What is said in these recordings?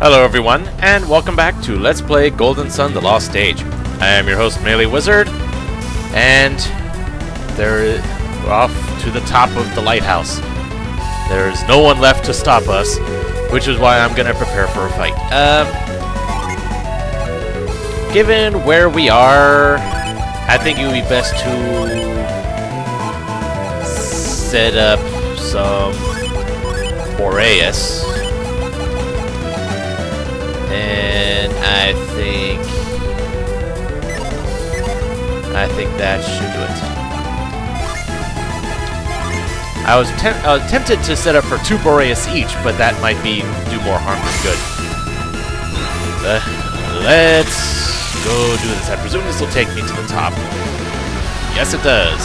Hello everyone, and welcome back to Let's Play Golden Sun The Lost Age. I am your host, Melee Wizard, and there we're off to the top of the lighthouse. There is no one left to stop us, which is why I'm gonna prepare for a fight. Um, given where we are, I think it would be best to set up some Boreas. I think that should do it. I was, I was tempted to set up for two Boreas each, but that might be do more harm than good. Uh, let's go do this. I presume this will take me to the top. Yes, it does.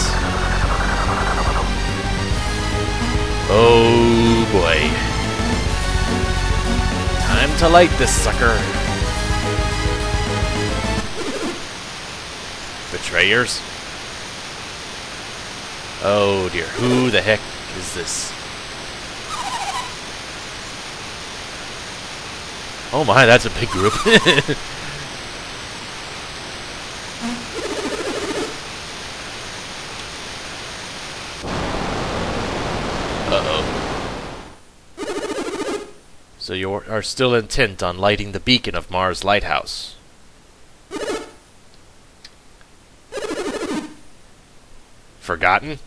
Oh boy. Time to light this sucker. Betrayers? Oh dear, who the heck is this? Oh my, that's a big group. Uh-oh. So you are still intent on lighting the beacon of Mars Lighthouse? Forgotten?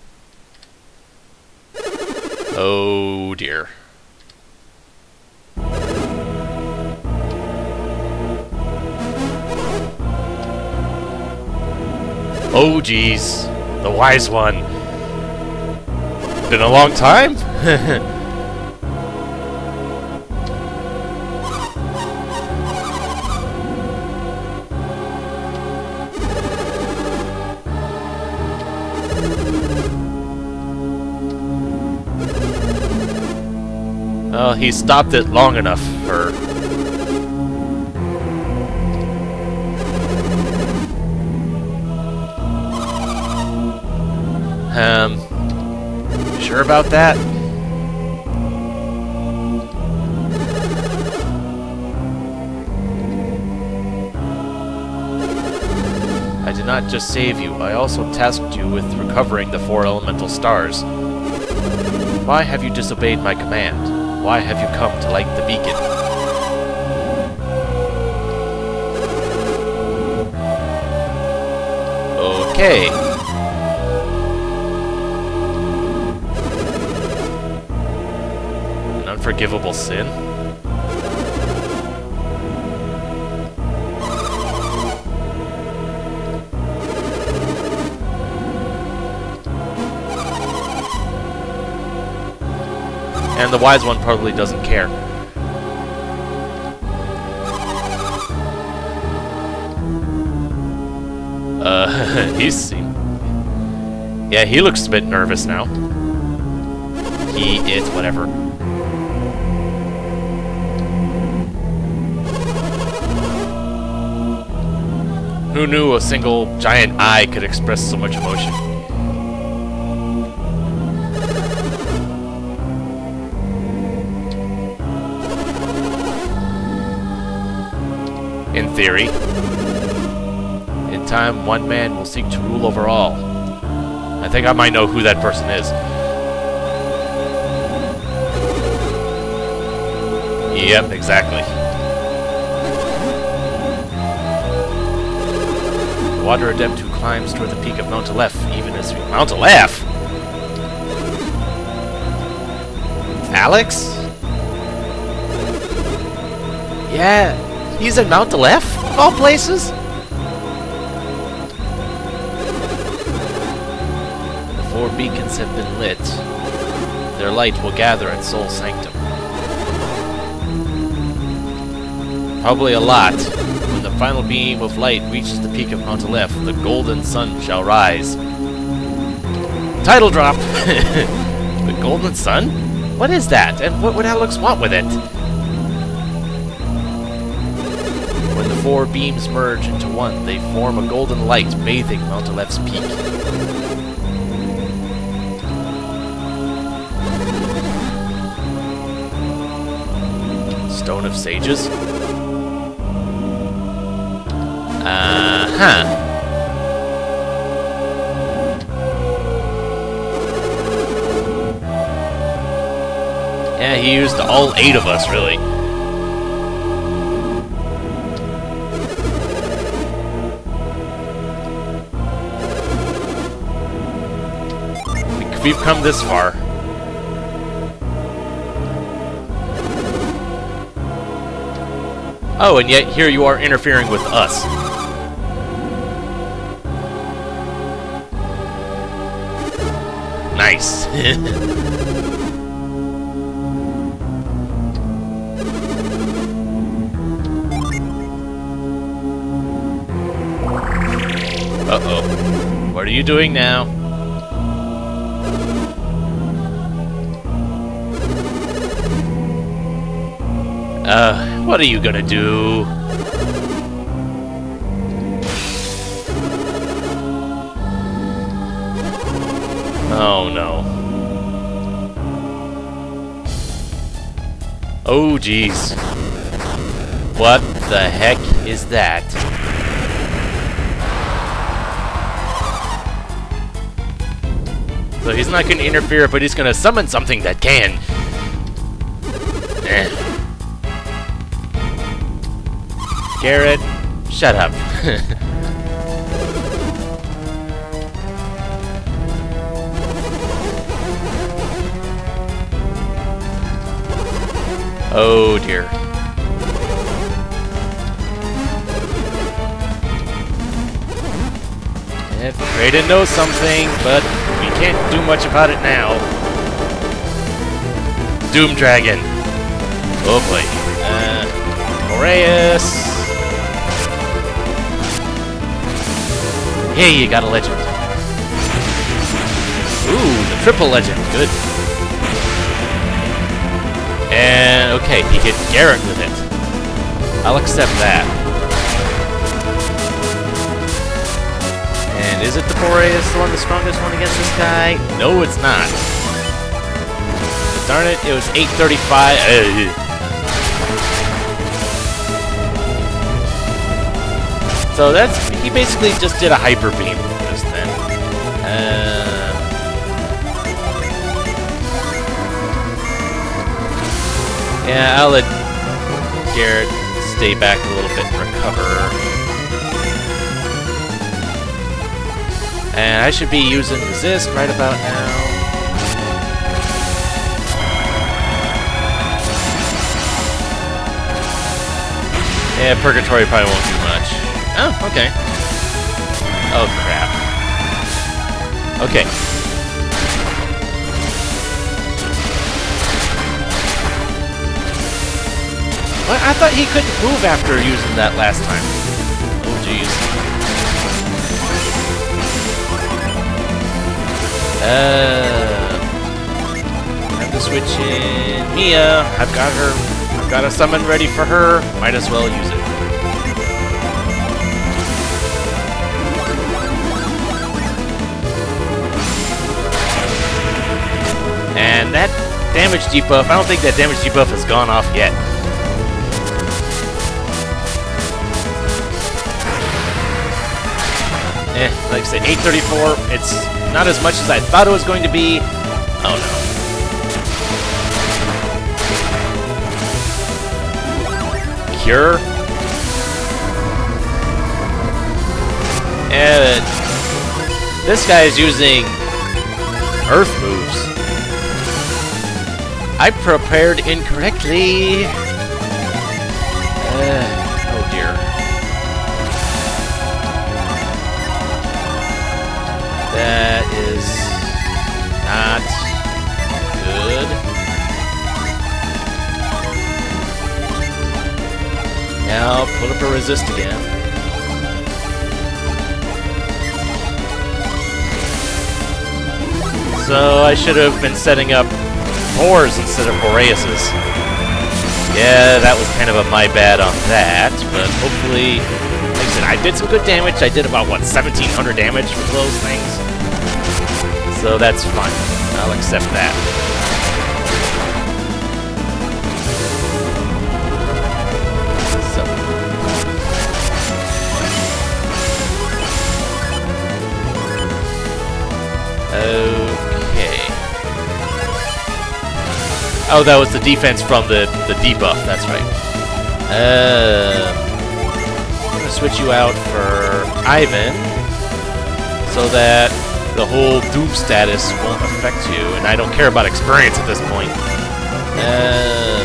Oh dear. Oh geez, the wise one. Been a long time? Well, he stopped it long enough for... Um... Sure about that? I did not just save you, I also tasked you with recovering the four elemental stars. Why have you disobeyed my command? Why have you come to light the beacon? Okay. An unforgivable sin? And the wise one probably doesn't care. Uh, he's seen. Yeah, he looks a bit nervous now. He is whatever. Who knew a single giant eye could express so much emotion? Theory. In time, one man will seek to rule over all. I think I might know who that person is. Yep, exactly. Water adept who climbs toward the peak of Mount Aleph, even as we... Mount Aleph? Alex? Yeah, He's at Mount Aleph, of all places? The four beacons have been lit. Their light will gather at Sol Sanctum. Probably a lot. When the final beam of light reaches the peak of Mount Aleph, the golden sun shall rise. Title drop! the golden sun? What is that? And what would Alex want with it? Four beams merge into one, they form a golden light bathing Mount Aleph's peak. Stone of Sages? Uh-huh. Yeah, he used all eight of us, really. We've come this far. Oh, and yet here you are interfering with us. Nice. Uh-oh. What are you doing now? Uh, what are you gonna do? Oh no. Oh jeez. What the heck is that? So he's not to interfere, but he's to summon something that can. Eh. Garet, shut up. oh dear. If Kraden knows something, but we can't do much about it now. Doom Dragon. Oh boy. Uh, Boreas. Hey, you got a legend. Ooh, the triple legend. Good. And, okay, he hit Garet with it. I'll accept that. And is it the Boreas the one, the strongest one against this guy? No, it's not. Darn it, it was 835. So that's, he basically just did a hyper beam just then. Uh, yeah, I'll let Garet stay back a little bit and recover. And I should be using resist right about now. Yeah, Purgatory probably won't do. Oh, okay. Oh, crap. Okay. What? I thought he couldn't move after using that last time. Oh, jeez. Uh, have to switch in Mia. I've got her. I've got a summon ready for her. Might as well use it. Damage debuff, I don't think that damage debuff has gone off yet. Eh, like I said, 834, it's not as much as I thought it was going to be. Oh no. Cure? And this guy is using Earth moves. I prepared incorrectly. Uh, That is not good. Now put up a resist again. So I should have been setting up fours instead of Boreases. Yeah, that was kind of a my bad on that, but hopefully, like I said, I did some good damage. I did about, what, 1700 damage for those things? so that's fine. I'll accept that. Oh, that was the defense from the, the debuff, that's right. Uh, I'm gonna switch you out for Ivan, so that the whole Doom status won't affect you, and I don't care about experience at this point. Uh,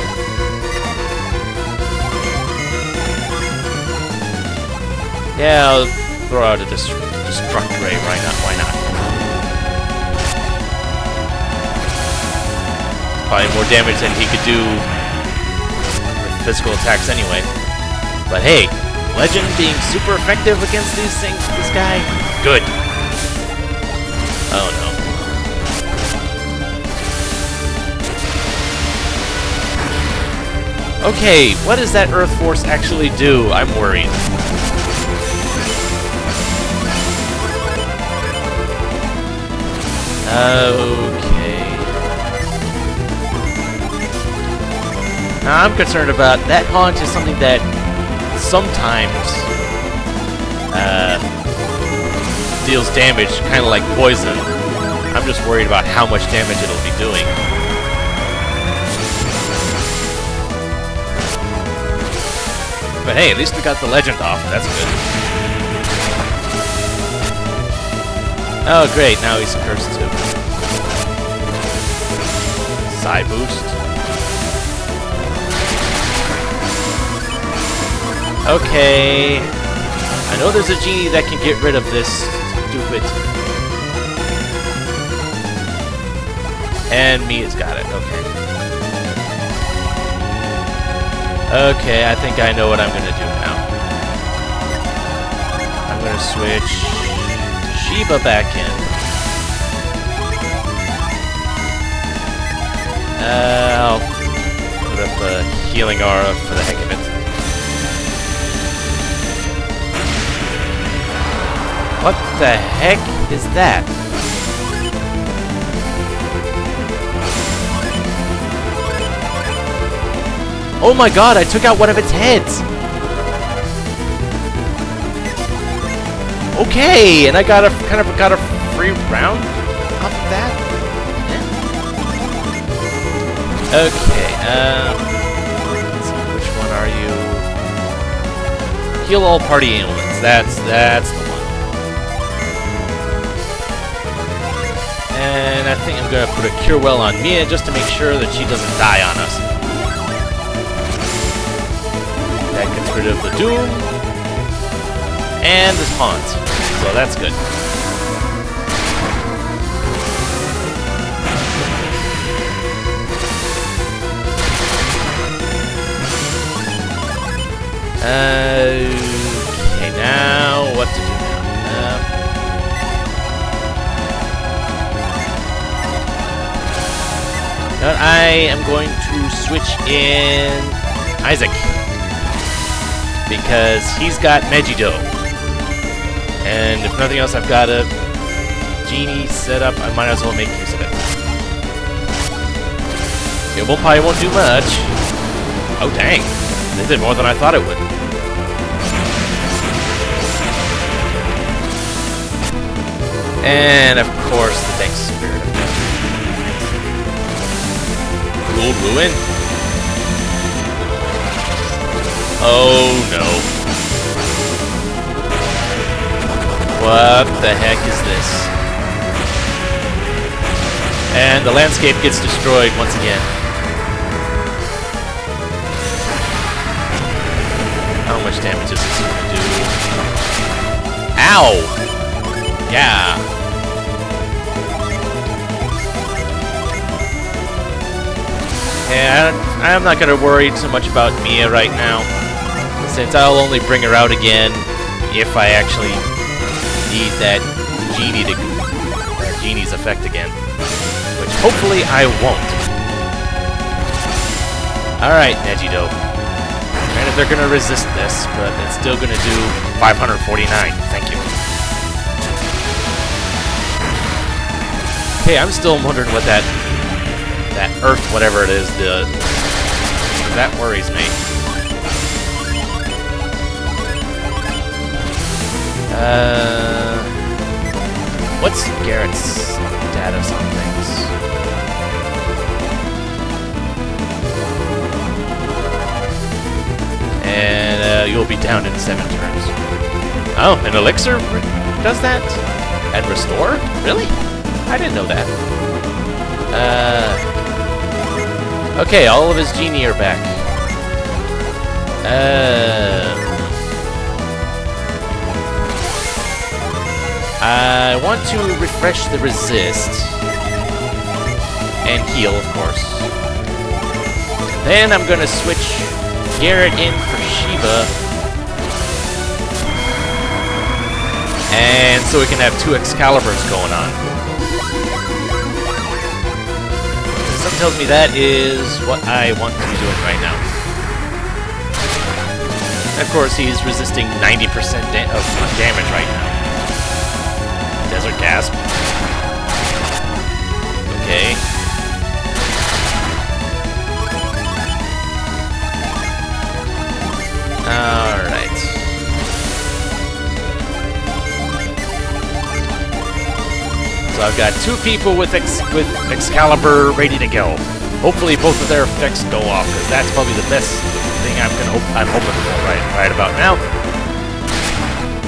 yeah, I'll throw out a dis Destruct Ray, why not? Why not? Probably more damage than he could do with physical attacks anyway. But hey, Legend being super effective against these things, this guy, good. Oh no. Okay, what does that Earth Force actually do? I'm worried. Okay. Now I'm concerned about that haunt is something that sometimes uh, deals damage, kind of like poison. I'm just worried about how much damage it'll be doing. But hey, at least we got the legend off. That's good. Oh, great. Now he's cursed too. Psi boost. Okay. I know there's a genie that can get rid of this stupid... And Mia has got it. Okay. Okay, I think I know what I'm to do now. I'm to switch Sheba back in. Uh, I'll put up a healing aura for the heck of it. What the heck is that? Oh my god, I took out one of its heads! Okay, and I got a kind of got a free round off of that. Okay, um, see, which one are you? Heal all party ailments. That's that's I think I'm gonna put a cure well on Mia just to make sure that she doesn't die on us. That gets rid of the doom and this haunt so that's good. Uh, okay, now what I am going to switch in Isaac because he's got Megiddo. And if nothing else, I've got a genie set up. I might as well make use of it. It will probably won't do much. Oh, dang. This did more than I thought it would. And, of course, the thanks Spirit Oh, no. What the heck is this? And the landscape gets destroyed once again. How much damage is this going to do? Ow! Yeah. And I'm not to worry too much about Mia right now, since I'll only bring her out again if I actually need that genie to genie's effect again. Which hopefully I won't. Alright, Neji Megiddo. Granted they're gonna resist this, but it's still gonna do 549. Thank you. Hey, I'm still wondering what that that earth, whatever it is, the That worries me. Uh, what's Garet's data on things? and uh, you'll be down in seven turns. Oh, an elixir does that? And restore? Really? I didn't know that. Uh, okay, all of his genie are back. Uh, I want to refresh the resist. And heal, of course. Then I'm gonna switch Garet in for Sheba. And so we can have two Excaliburs going on. Tells me that is what I want to be doing right now. of course, he's resisting 90% da of damage right now. Desert Gasp. Okay. Alright. So I've got two people with with Excalibur ready to go. Hopefully both of their effects go off, because that's probably the best thing I'm gonna hope I'm hoping for right right about now.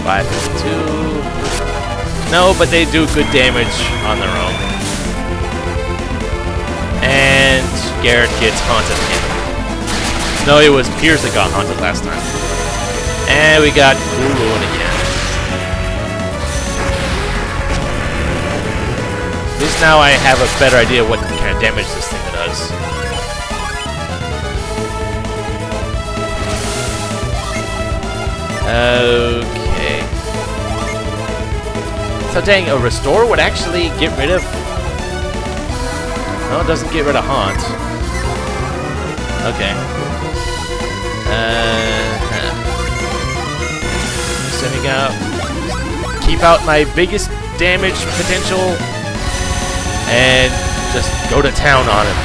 552. No, but they do good damage on their own. And Garet gets haunted again. No, it was Piers that got haunted last time. And we got Ruin again. Least now I have a better idea what kind of damage this thing does. Okay. So dang, a restore would actually get rid of... No, it doesn't get rid of Haunt. Okay. Uh, out... Keep out my biggest damage potential. And just go to town on him.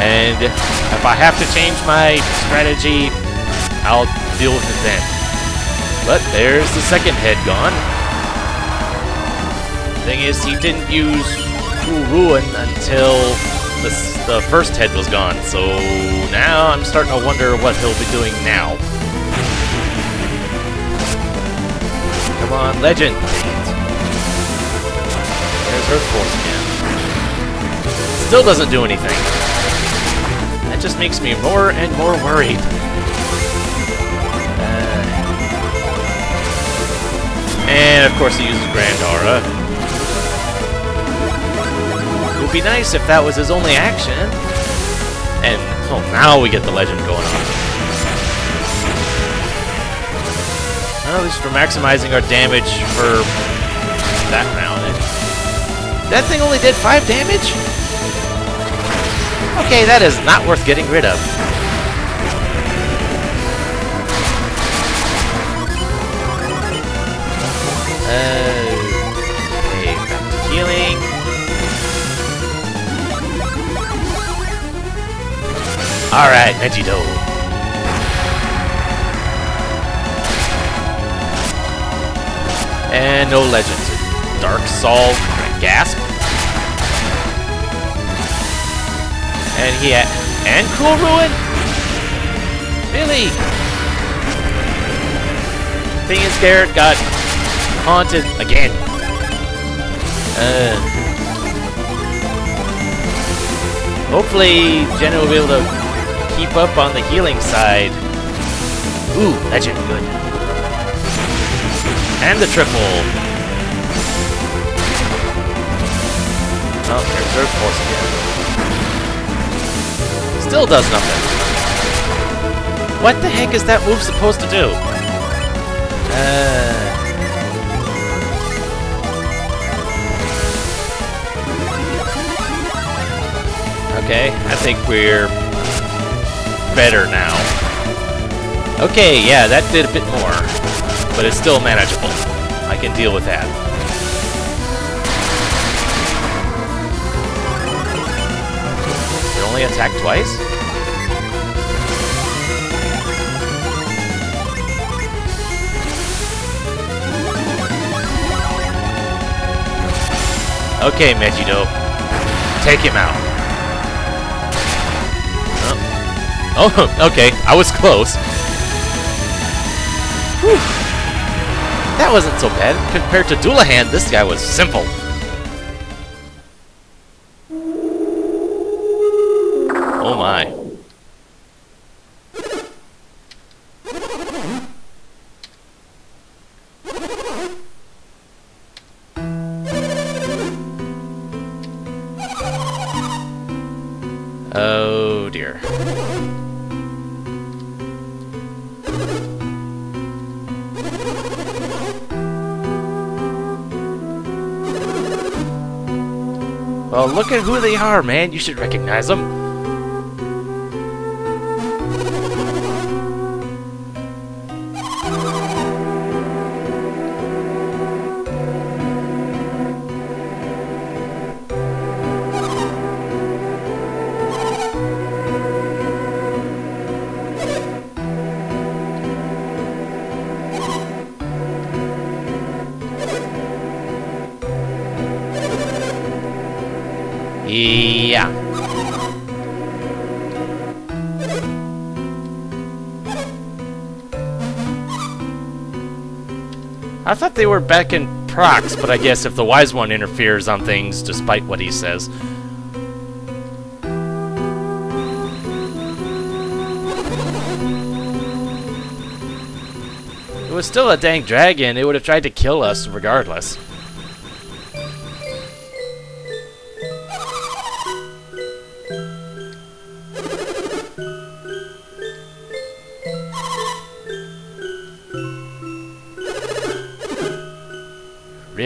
And if I have to change my strategy, I'll deal with it then. But there's the second head gone. Thing is, he didn't use Cruel Ruin until the, the first head was gone, so now I'm starting to wonder what he'll be doing now. Come on, Legend! There's Earth Force. Still doesn't do anything. That just makes me more and more worried. Uh, and of course he uses Grand Aura. It would be nice if that was his only action. And well, now we get the legend going on. Well, at least we're maximizing our damage for that round. That thing only did 5 damage? Okay, that is not worth getting rid of. Uh, okay, back to healing. Alright, Megiddo. And no legends. Dark Sol, Gasp. And he had, and Cruel Ruin? Really? Thing is, Garet got haunted again. Uh, hopefully, Jenna will be able to keep up on the healing side. Ooh, legend, good. And the triple. Oh, there's Earth Force again. Still does nothing. What the heck is that move supposed to do? Uh... Okay, I think we're better now. Okay, yeah, that did a bit more. But it's still manageable. I can deal with that. Only attack twice? Okay, Megiddo. Take him out. Oh, oh okay. I was close. Whew. That wasn't so bad. Compared to Dullahan, this guy was simple. Who they are, man. You should recognize them. Back in Prox, but I guess if the Wise One interferes on things despite what he says. It was still a dang dragon, it would have tried to kill us regardless.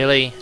Really?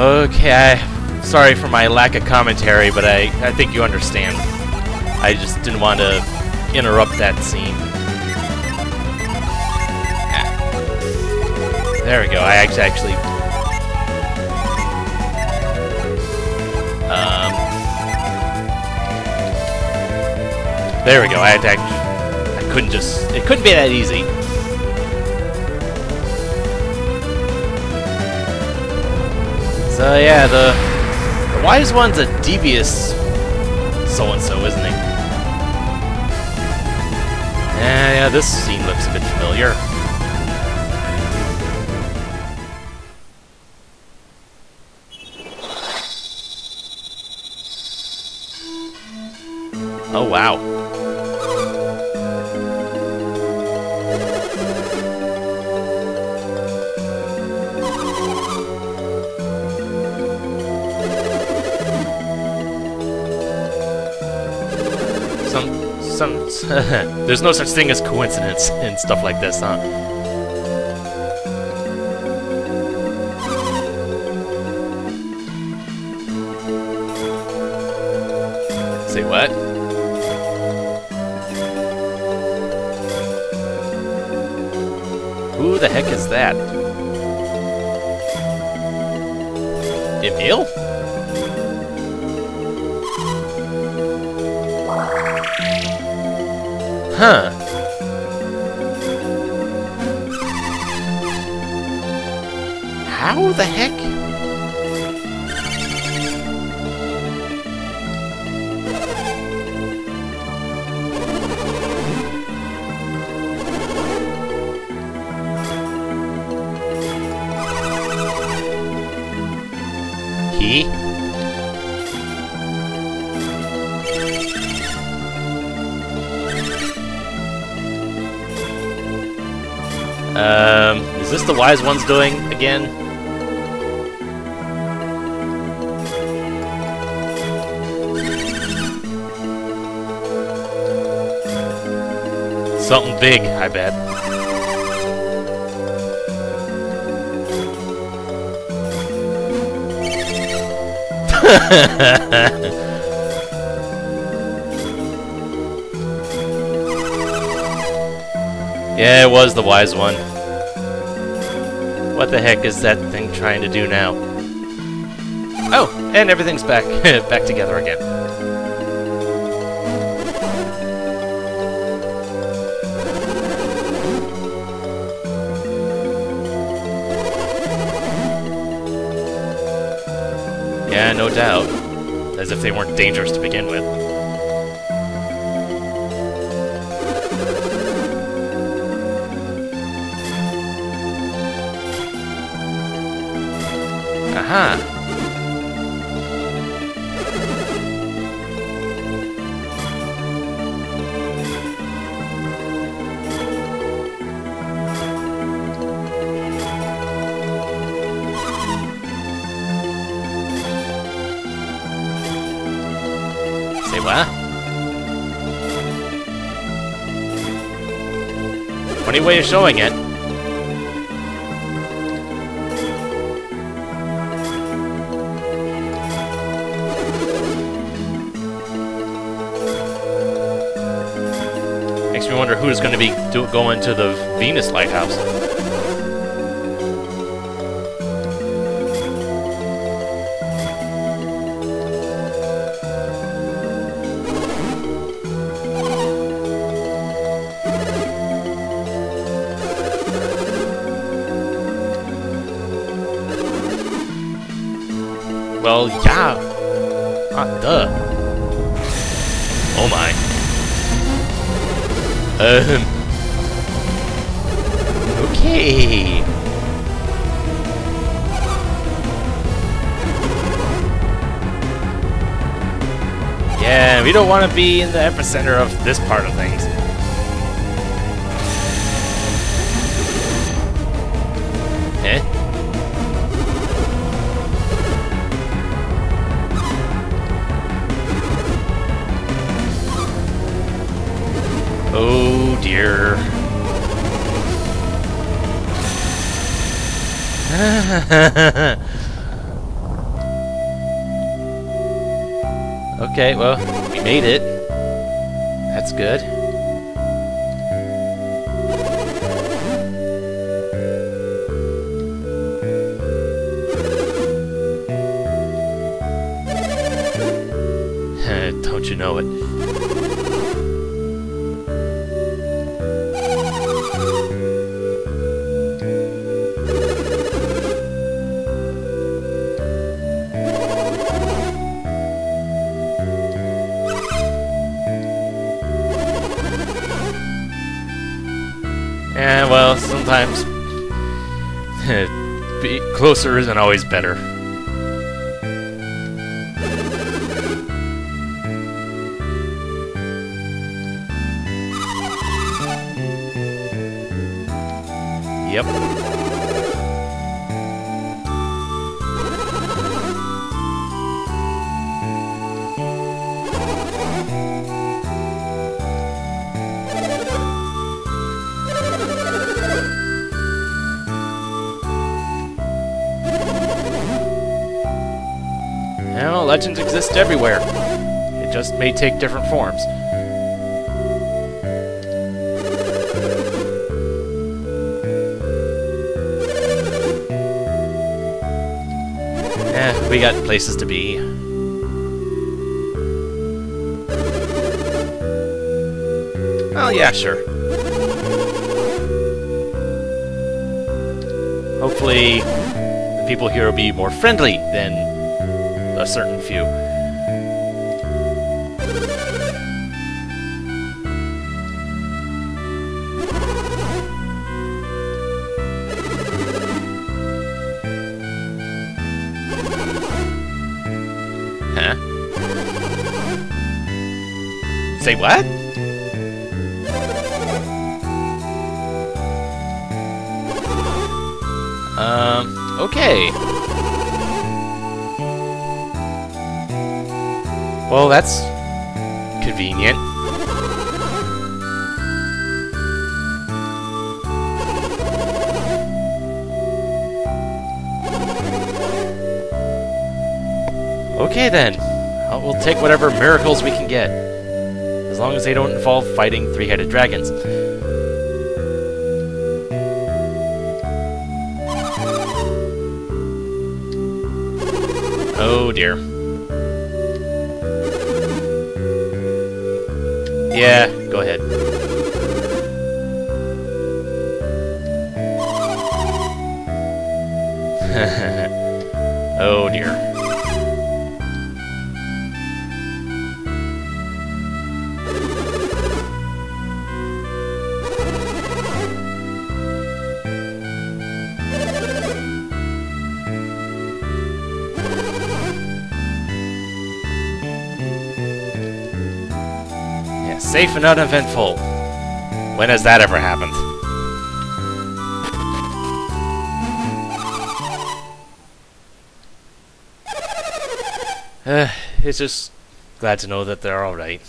Okay, sorry for my lack of commentary, but I, I think you understand. I just didn't want to interrupt that scene. Ah. There we go, I actually. Um... There we go, I had to. I couldn't just... It couldn't be that easy. So yeah, the, the wise one's a devious so-and-so, isn't he? Yeah, yeah, this scene looks a bit familiar. Oh wow. Some there's no such thing as coincidence and stuff like this, huh? Say what? Who the heck is that? Emil? Huh. How the heck? Um, is this the wise one's doing again? Something big, I bet. yeah, it was the wise one. What the heck is that thing trying to do now? Oh, and everything's back back together again. Yeah, no doubt. As if they weren't dangerous to begin with. Aha! Say what? Funny way of showing it. Wonder who's going to be going to the Venus lighthouse. Um. Okay. Yeah, we don't want to be in the epicenter of this part of things. okay, well, we made it. That's good. Don't you know it? Closer isn't always better. Exist everywhere. It just may take different forms. Eh, we got places to be. Oh, yeah, sure. Hopefully, the people here will be more friendly than a certain few. Say what? Um, okay. Well, that's convenient. Okay then. We'll take whatever miracles we can get. As long as they don't involve fighting three-headed dragons. Oh dear. Yeah, safe and uneventful. When has that ever happened? Uh, it's just glad to know that they're alright.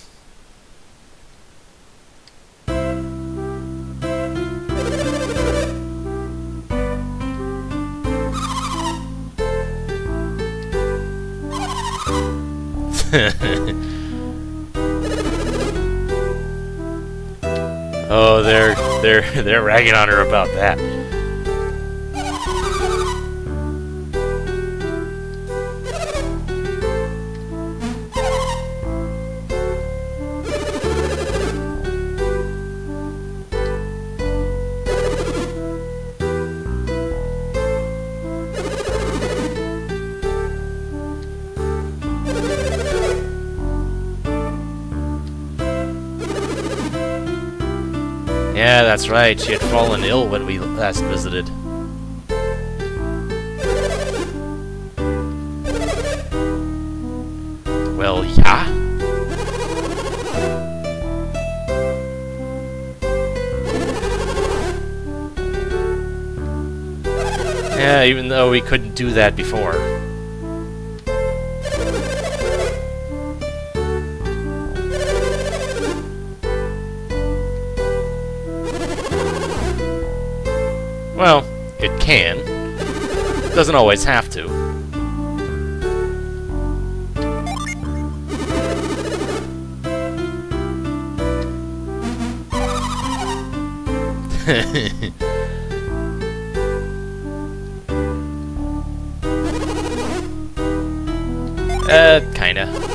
They're ragging on her about that. That's right. She had fallen ill when we last visited. Well, yeah. Yeah, even though we couldn't do that before. Can. Doesn't always have to. uh, kinda.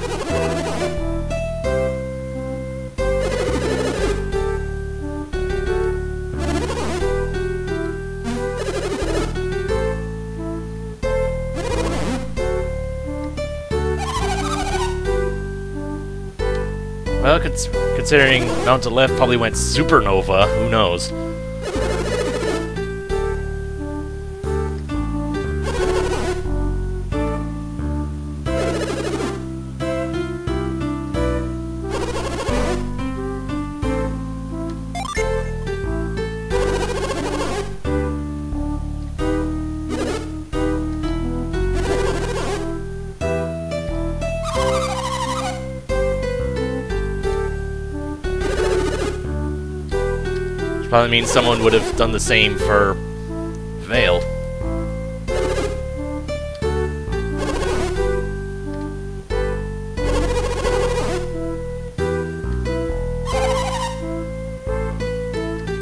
Considering Mount Aleph probably went supernova, who knows? Probably means someone would have done the same for Vale.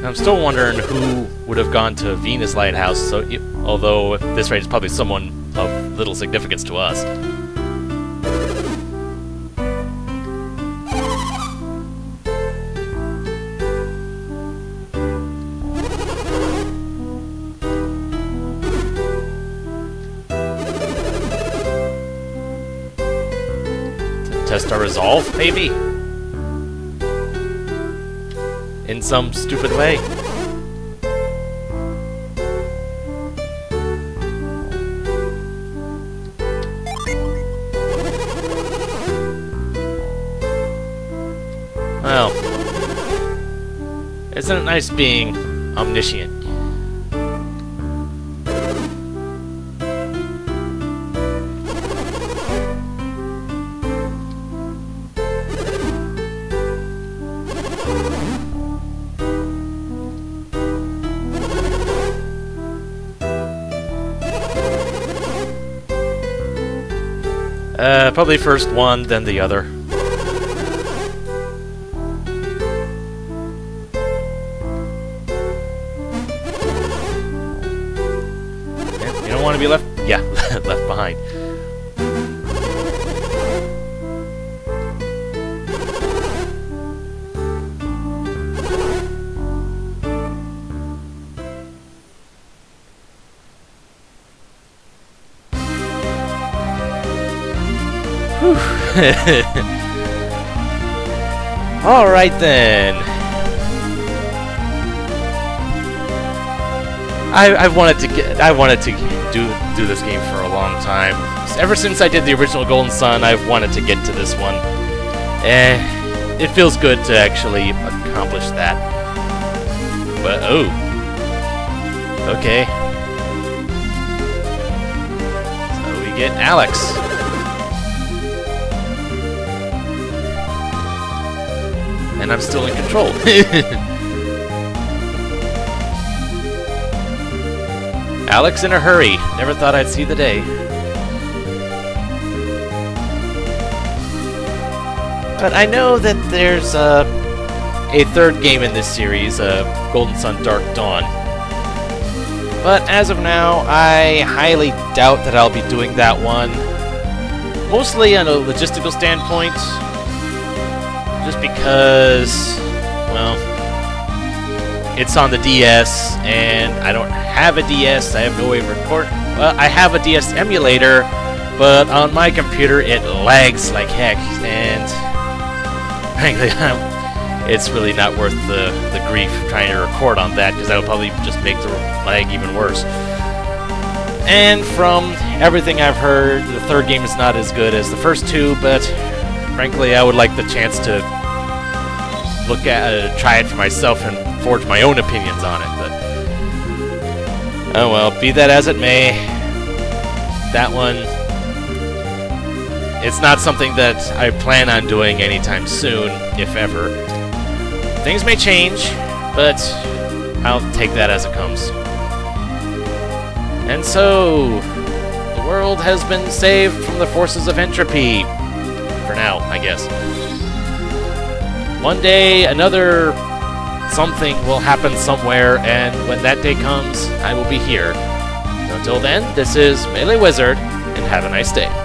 I'm still wondering who would have gone to Venus Lighthouse, so, although at this rate it's probably someone of little significance to us. Resolve, maybe? In some stupid way. Well, isn't it nice being omniscient? Uh, probably first one, then the other. Alright then. I, I've wanted to get I wanted to do do this game for a long time. Ever since I did the original Golden Sun, I've wanted to get to this one. Eh, it feels good to actually accomplish that. But oh. Okay. So we get Alex. And I'm still in control. Alex in a hurry. Never thought I'd see the day. But I know that there's uh, a third game in this series, uh, Golden Sun Dark Dawn. But as of now, I highly doubt that I'll be doing that one. Mostly on a logistical standpoint, just because, well, it's on the DS, and I don't have a DS, I have no way of record. Well, I have a DS emulator, but on my computer it lags like heck, and frankly, it's really not worth the, the grief trying to record on that, because that'll probably just make the lag even worse. And from everything I've heard, the third game is not as good as the first two, but frankly, I would like the chance to look at, uh, try it for myself and forge my own opinions on it. But oh well, be that as it may, that one, it's not something that I plan on doing anytime soon, if ever. Things may change, but I'll take that as it comes. And so, the world has been saved from the forces of entropy. For now, I guess. One day, another something will happen somewhere, and when that day comes, I will be here. Until then, this is Melee Wizard, and have a nice day.